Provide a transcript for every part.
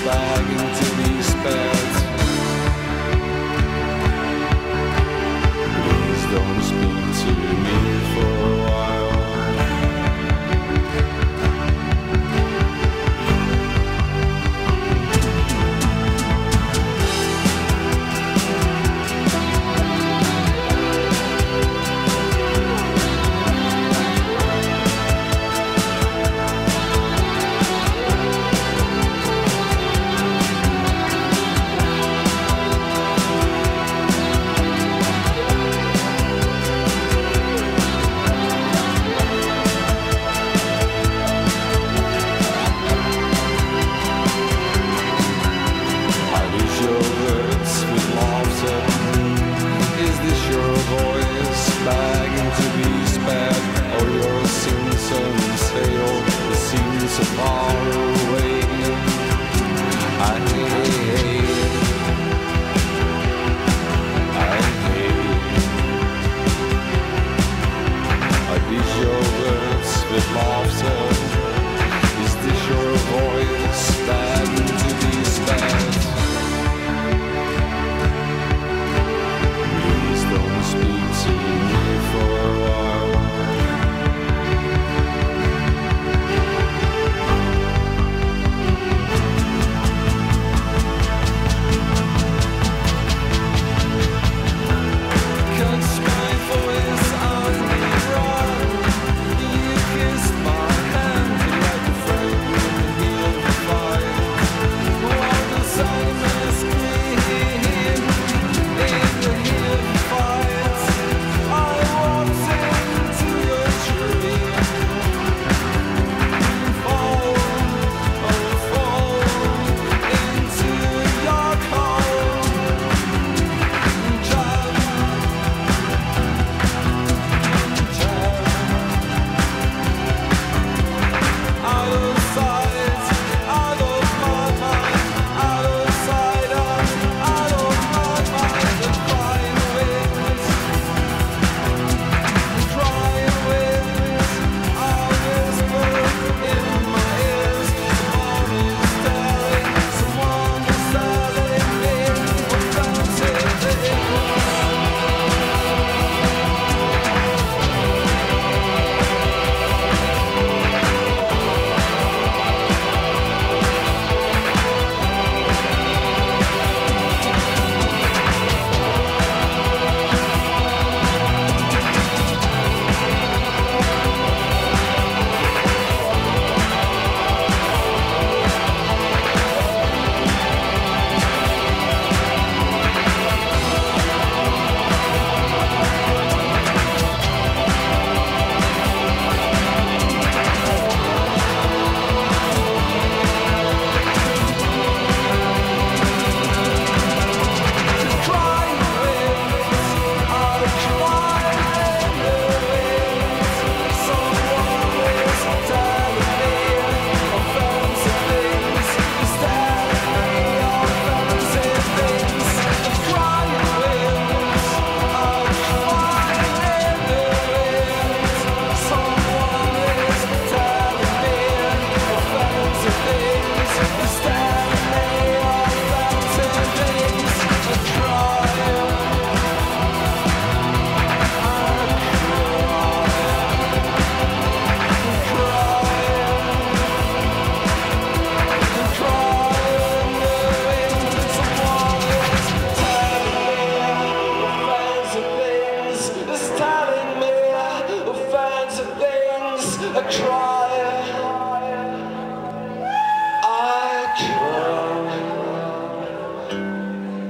bag tomorrow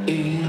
Y